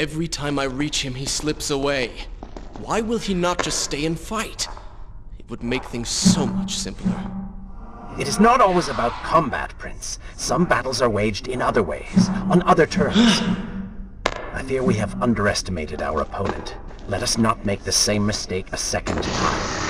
Every time I reach him, he slips away. Why will he not just stay and fight? It would make things so much simpler. It is not always about combat, Prince. Some battles are waged in other ways, on other terms. I fear we have underestimated our opponent. Let us not make the same mistake a second time.